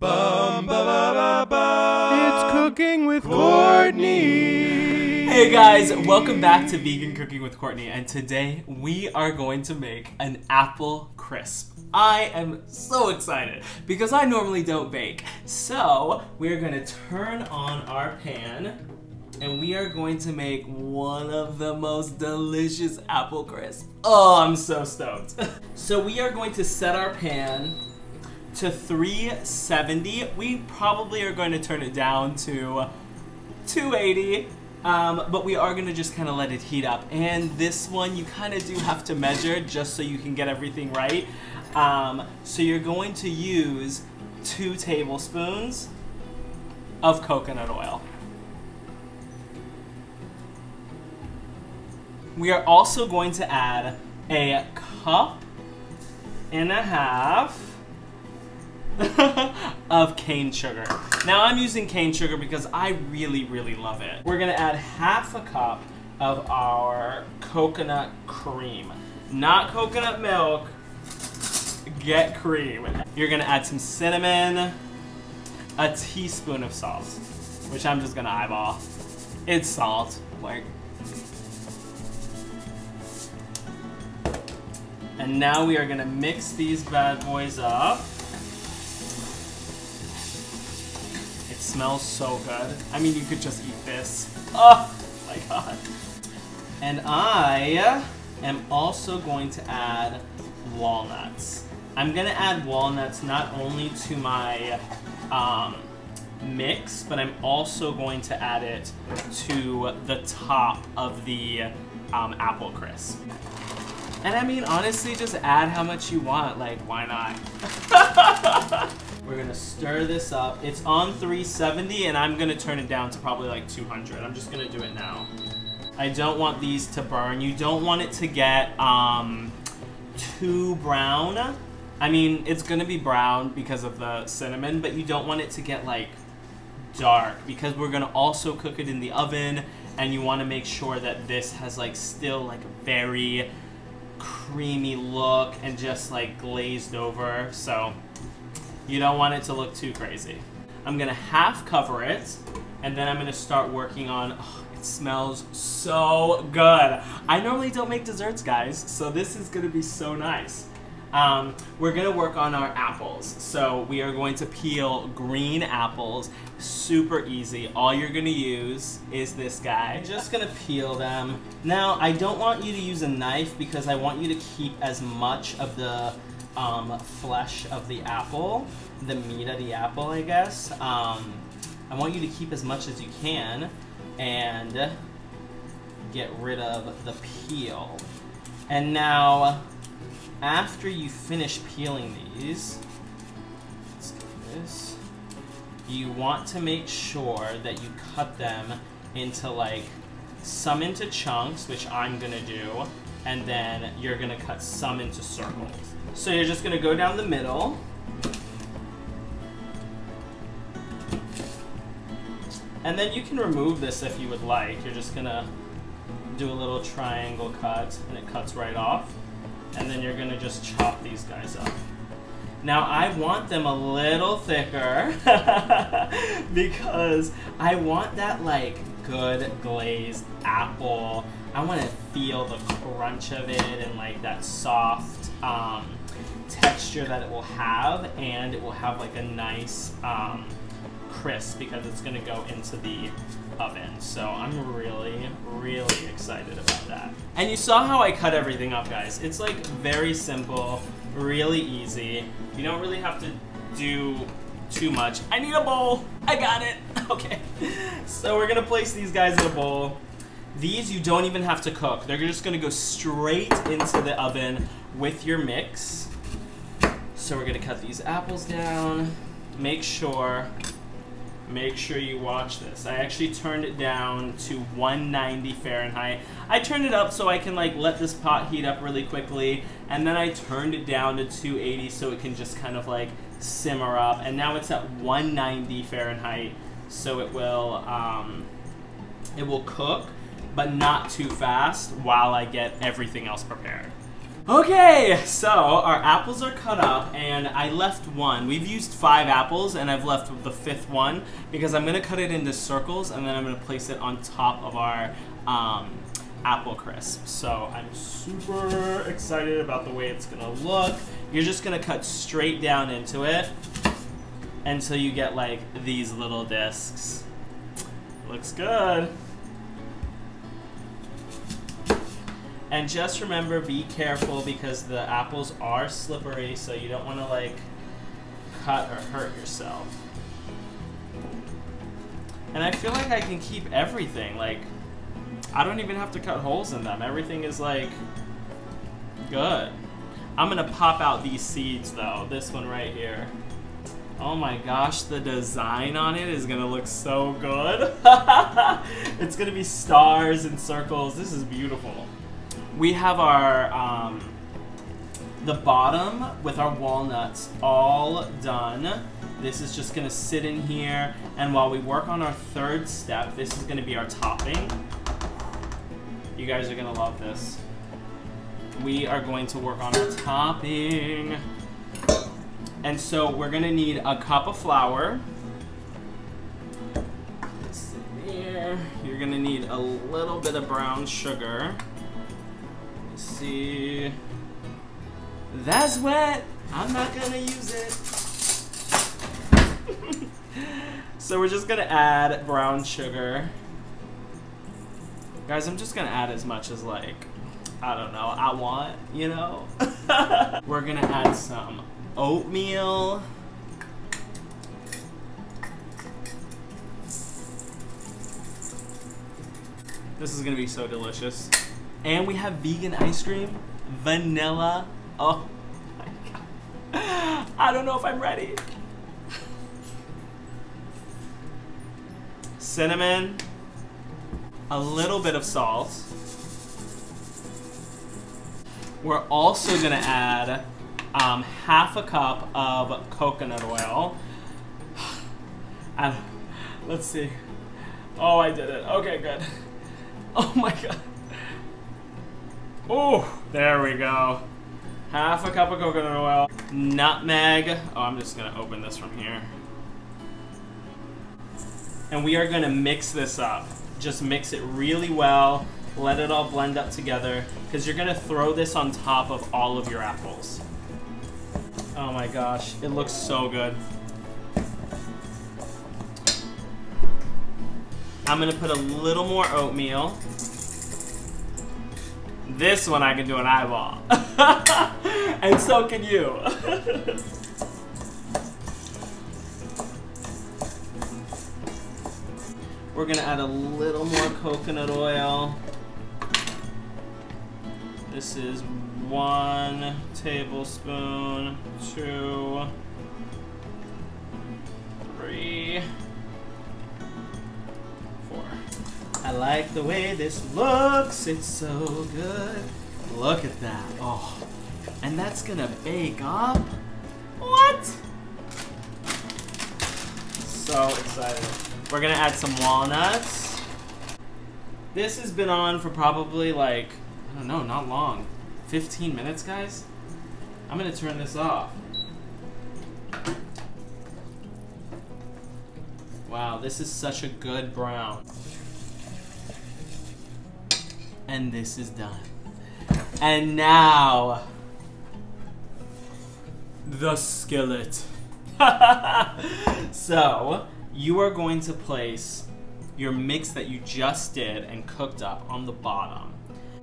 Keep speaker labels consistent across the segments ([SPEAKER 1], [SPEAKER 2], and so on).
[SPEAKER 1] Bum, ba, ba, ba, ba. It's cooking with Courtney.
[SPEAKER 2] Hey guys, welcome back to Vegan Cooking with Courtney, and today we are going to make an apple crisp. I am so excited because I normally don't bake. So we're gonna turn on our pan and we are going to make one of the most delicious apple crisp. Oh, I'm so stoked. so we are going to set our pan to 370. We probably are going to turn it down to 280. Um, but we are gonna just kind of let it heat up. And this one, you kind of do have to measure just so you can get everything right. Um, so you're going to use two tablespoons of coconut oil. We are also going to add a cup and a half of cane sugar. Now I'm using cane sugar because I really, really love it. We're gonna add half a cup of our coconut cream. Not coconut milk, get cream. You're gonna add some cinnamon, a teaspoon of salt, which I'm just gonna eyeball. It's salt, like. And now we are gonna mix these bad boys up. Smells so good. I mean, you could just eat this. Oh my god. And I am also going to add walnuts. I'm gonna add walnuts not only to my um, mix, but I'm also going to add it to the top of the um, apple crisp. And I mean, honestly, just add how much you want. Like, why not? We're gonna stir this up. It's on 370 and I'm gonna turn it down to probably like 200. I'm just gonna do it now. I don't want these to burn. You don't want it to get um, too brown. I mean, it's gonna be brown because of the cinnamon, but you don't want it to get like dark because we're gonna also cook it in the oven and you wanna make sure that this has like still like a very creamy look and just like glazed over. So you don't want it to look too crazy. I'm gonna half cover it, and then I'm gonna start working on, oh, it smells so good. I normally don't make desserts, guys, so this is gonna be so nice. Um, we're gonna work on our apples. So we are going to peel green apples, super easy. All you're gonna use is this guy. I'm just gonna peel them. Now, I don't want you to use a knife because I want you to keep as much of the um, flesh of the apple, the meat of the apple, I guess. Um, I want you to keep as much as you can and get rid of the peel. And now, after you finish peeling these, this, you want to make sure that you cut them into like, some into chunks, which I'm gonna do, and then you're gonna cut some into circles. So you're just gonna go down the middle. And then you can remove this if you would like. You're just gonna do a little triangle cut and it cuts right off. And then you're gonna just chop these guys up. Now I want them a little thicker because I want that like good glazed apple. I want to feel the crunch of it and like that soft um, texture that it will have, and it will have like a nice um, crisp because it's going to go into the oven. So I'm really, really excited about that. And you saw how I cut everything up, guys. It's like very simple, really easy. You don't really have to do too much. I need a bowl. I got it. Okay. So we're gonna place these guys in a bowl. These you don't even have to cook. They're just gonna go straight into the oven with your mix. So we're gonna cut these apples down. Make sure, make sure you watch this. I actually turned it down to 190 Fahrenheit. I turned it up so I can like let this pot heat up really quickly. And then I turned it down to 280 so it can just kind of like simmer up. And now it's at 190 Fahrenheit. So it will, um, it will cook, but not too fast while I get everything else prepared. Okay, so our apples are cut up, and I left one. We've used five apples, and I've left the fifth one because I'm gonna cut it into circles, and then I'm gonna place it on top of our um, apple crisp. So I'm super excited about the way it's gonna look. You're just gonna cut straight down into it until you get like these little discs. Looks good. And just remember, be careful because the apples are slippery, so you don't want to like cut or hurt yourself. And I feel like I can keep everything. Like, I don't even have to cut holes in them. Everything is like good. I'm gonna pop out these seeds though. This one right here. Oh my gosh, the design on it is gonna look so good. it's gonna be stars and circles. This is beautiful we have our um, the bottom with our walnuts all done. This is just gonna sit in here, and while we work on our third step, this is gonna be our topping. You guys are gonna love this. We are going to work on our topping. And so we're gonna need a cup of flour. You're gonna need a little bit of brown sugar see. That's wet. I'm not gonna use it. so we're just gonna add brown sugar. Guys, I'm just gonna add as much as like, I don't know, I want, you know? we're gonna add some oatmeal. This is gonna be so delicious. And we have vegan ice cream, vanilla. Oh my god. I don't know if I'm ready. Cinnamon, a little bit of salt. We're also gonna add um, half a cup of coconut oil. And let's see. Oh, I did it. Okay, good. Oh my god. Oh, there we go. Half a cup of coconut oil. Nutmeg. Oh, I'm just gonna open this from here. And we are gonna mix this up. Just mix it really well. Let it all blend up together. Because you're gonna throw this on top of all of your apples. Oh my gosh, it looks so good. I'm gonna put a little more oatmeal. This one I can do an eyeball. and so can you. We're gonna add a little more coconut oil. This is one tablespoon, two, I like the way this looks. It's so good. Look at that. Oh. And that's gonna bake up? What? So excited. We're gonna add some walnuts. This has been on for probably like, I don't know, not long. 15 minutes, guys? I'm gonna turn this off. Wow, this is such a good brown and this is done. And now, the skillet. so, you are going to place your mix that you just did and cooked up on the bottom.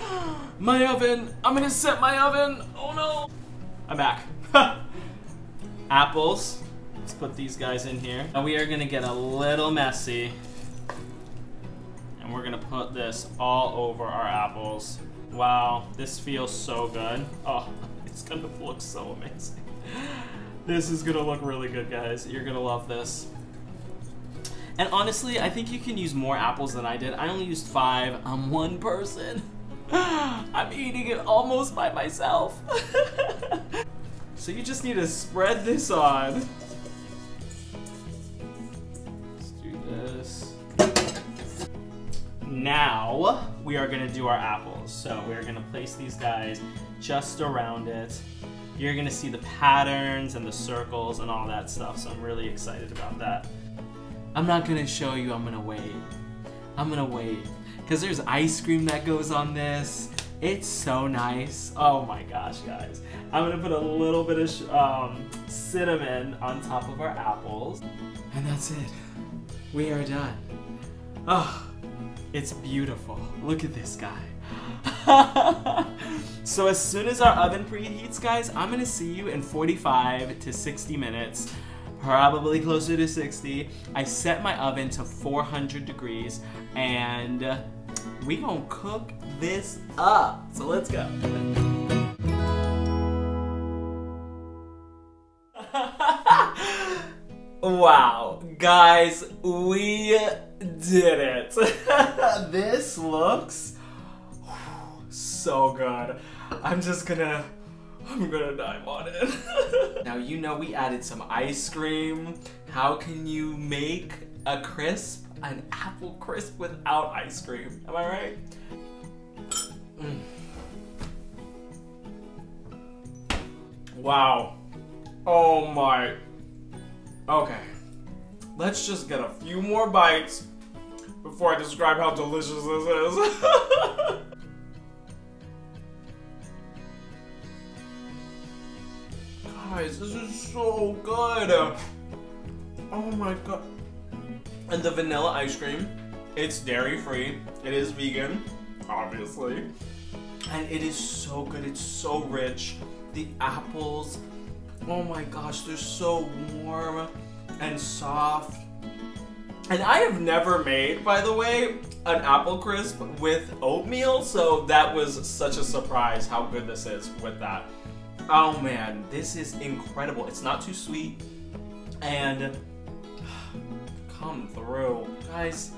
[SPEAKER 2] my oven! I'm gonna set my oven! Oh no! I'm back. Apples. Let's put these guys in here. And we are gonna get a little messy and we're gonna put this all over our apples. Wow, this feels so good. Oh, it's gonna look so amazing. This is gonna look really good, guys. You're gonna love this. And honestly, I think you can use more apples than I did. I only used five. I'm one person. I'm eating it almost by myself. so you just need to spread this on. Now, we are gonna do our apples. So we're gonna place these guys just around it. You're gonna see the patterns and the circles and all that stuff, so I'm really excited about that. I'm not gonna show you, I'm gonna wait. I'm gonna wait. Because there's ice cream that goes on this. It's so nice. Oh my gosh, guys. I'm gonna put a little bit of um, cinnamon on top of our apples. And that's it. We are done. Oh, it's beautiful. Look at this guy. so as soon as our oven preheats, guys, I'm gonna see you in 45 to 60 minutes probably closer to 60. I set my oven to 400 degrees and we gonna cook this up. So let's go. wow, guys, we did it. this looks so good. I'm just gonna I'm gonna dive on it. now you know we added some ice cream. How can you make a crisp, an apple crisp without ice cream? Am I right? Mm. Wow. Oh my. Okay. Let's just get a few more bites before I describe how delicious this is. Guys, this is so good. Oh my god. And the vanilla ice cream, it's dairy free. It is vegan, obviously. And it is so good. It's so rich. The apples, oh my gosh, they're so warm and soft. And I have never made, by the way, an apple crisp with oatmeal, so that was such a surprise how good this is with that. Oh man, this is incredible. It's not too sweet and come through. Guys,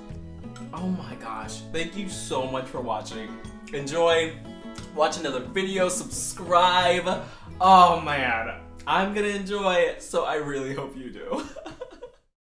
[SPEAKER 2] oh my gosh. Thank you so much for watching. Enjoy, watch another video, subscribe. Oh man, I'm gonna enjoy it, so I really hope you do.